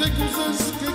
stick resist.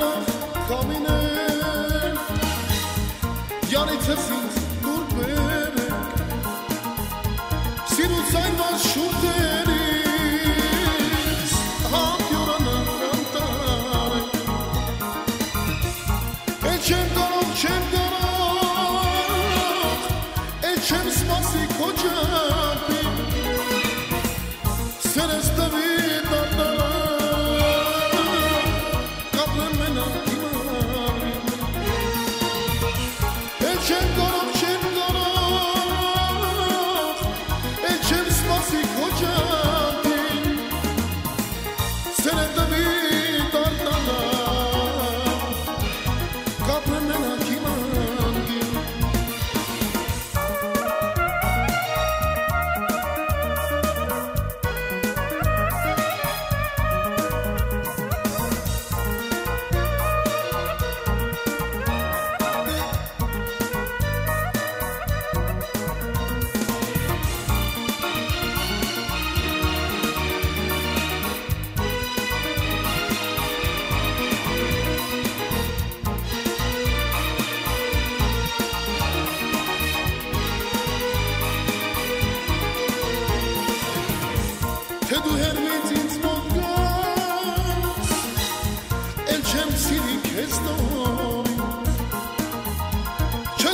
Ալա կամիներ Յանիցս ինձ նուր բերեք Սիրուց այն վան շուրդերից Հապյորանը անտարեք Էլ չեմ կարող, չեմ կարող Էլ չեմ սպասի քոճան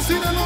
See the Lord.